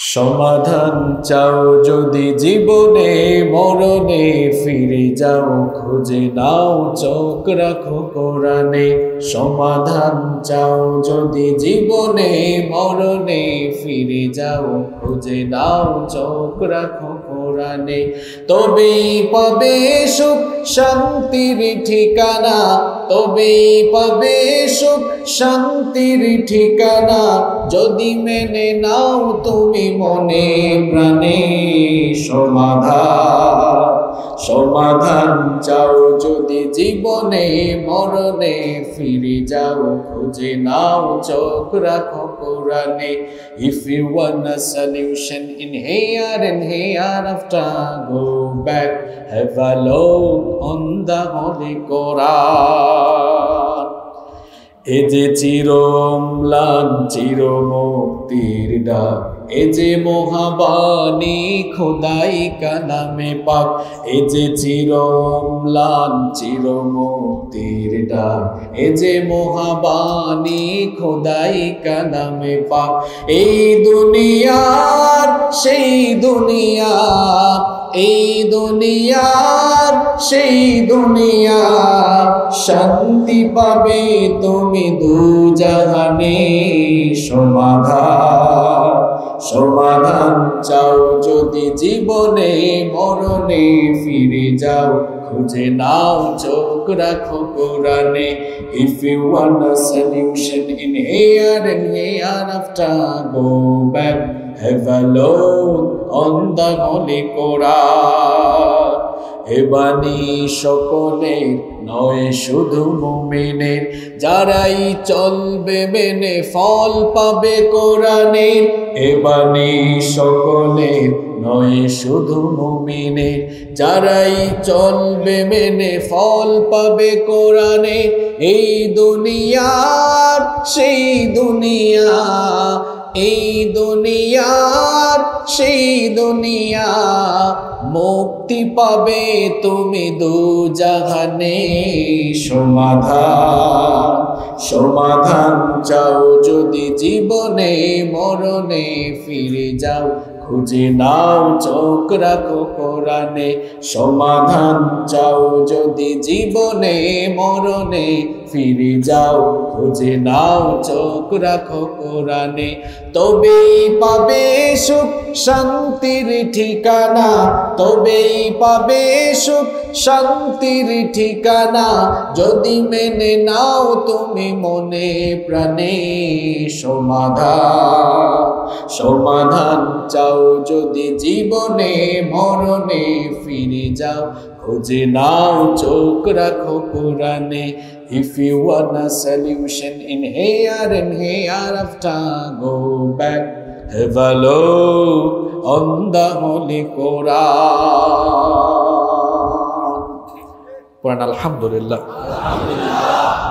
সমাধান চাও যদি জীবনে, মরণে ফিরে যাও, খুঁজে নাও, চোখ রাখো কোরআনে। সমাধান চাও যদি জীবনে, মরণে ফিরে যাও, খুঁজে নাও, চোখ রাখো কোরআনে। তবেই পাবে সুখ শান্তির ঠিকানা তবেই পাবে সুখ। শান্তির ঠিকানা যদি মেনে নাও তুমি মনে প্রাণে সমাধান। সমাধান চাও যদি জীবনে মরণে ফিরে যাও, খুঁজে নাও, চোখ রাখো কোরআনে। If you want a solution in here in here after go back have a look on এ যে চিরম্লান চির মুক্তির ডাক, এ যে মহাবাণী খোদাই কালামে পাক, এ যে চিরম চিরম্লান চির মুক্তির ডাক, এ যে মহাবাণী খোদাই কালামে পাক, এই দুনিয়ার সেই দুনিয়া, এই দুনিয়ার সেই দুনিয়া শান্তি পাবে তুমি দু জাহানে সমাধান সমাধান চাও যদি জীবনে, মরণে ফিরে যাও। খুঁজে নাও, চোখ রাখো কোরআনে। If you want a solution in here and here after go back have a look on the holy Quran Quran এবানি সকলে নয়, শুধু মুমিনের। যারাই চলবে মেনে ফল পাবে কোরআনের। এবানি সকলে নয়, শুধু মুমিনের। যারাই চলবে মেনে ফল পাবে কোরআনে এই দুনিয়ার, সেই দুনিয়া এই দুনিয়ার সেই দুনিয়া মুক্তি পাবে তুমি দু জাহানে সমাধান সমাধান চাও যদি জীবনে, মরণে ফিরে যাও, খুঁজে নাও, চোখ রাখো কোরআনে, সমাধান চাও, যদি জীবনে, মরণে ফিরে যাও, খুঁজে নাও, চোখ রাখো কোরআনে, তবেই পাবে সুখ, শান্তির ঠিকানা, তবেই পাবে সুখ, শান্তির ঠিকানা, যদি মেনে নাও তুমি মনে প্রাণে সমাধান সমাধান চাও যদি জীবনে মরণে ফিরে যাও খুঁজে নাও চোখ রাখো কোরআনে If you want a solution in here and hereafter, go back, have a look on the Holy Quran. Quran, Alhamdulillah. Alhamdulillah.